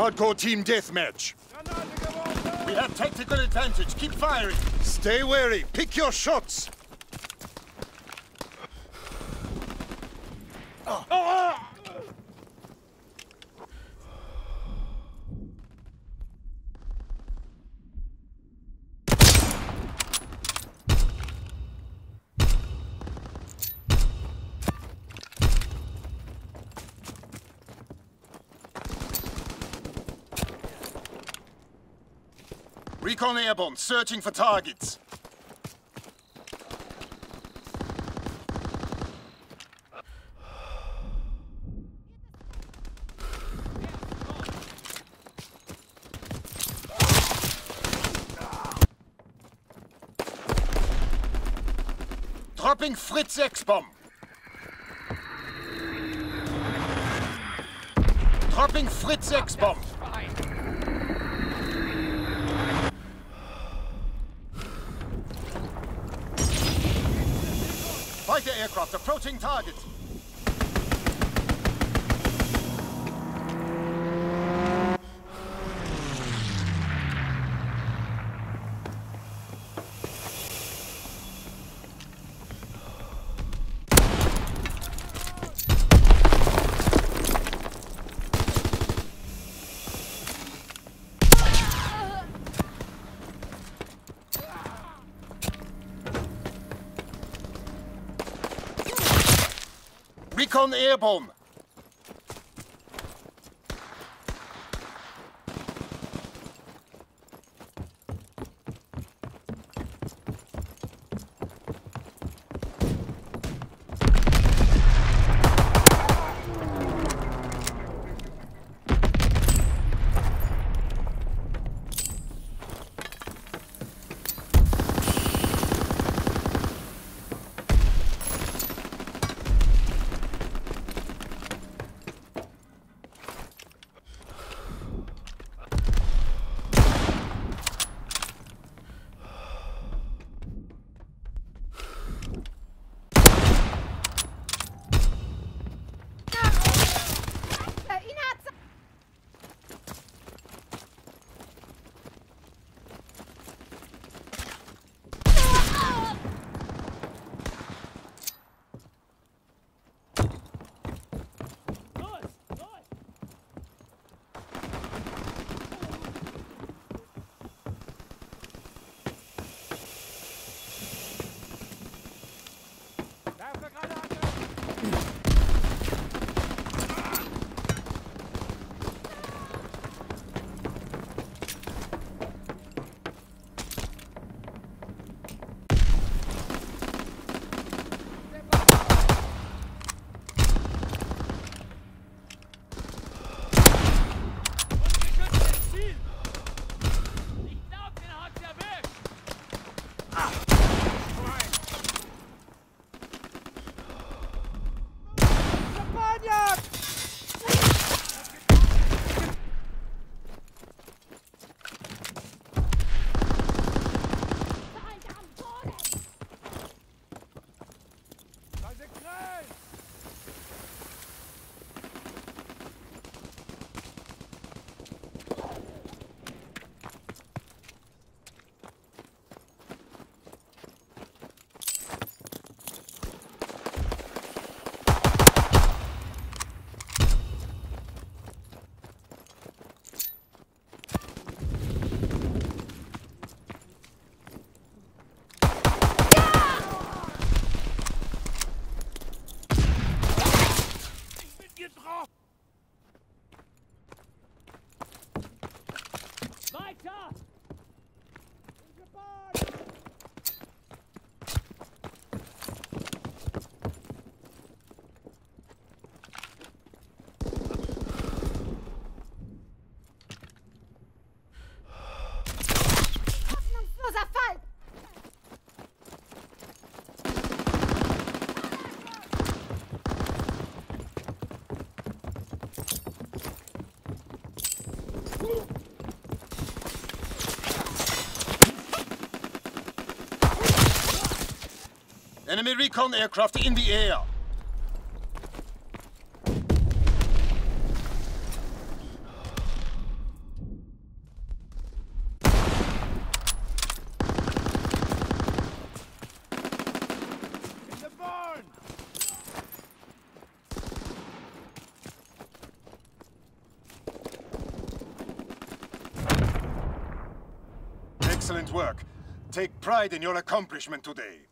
Hardcore team deathmatch. We have tactical advantage. Keep firing. Stay wary. Pick your shots. Ah! Recon airborne, searching for targets. Dropping Fritz X-Bomb. Dropping Fritz X-Bomb. Fighter aircraft approaching target. Recon airborne. Enemy recon aircraft in the air. Excellent work. Take pride in your accomplishment today.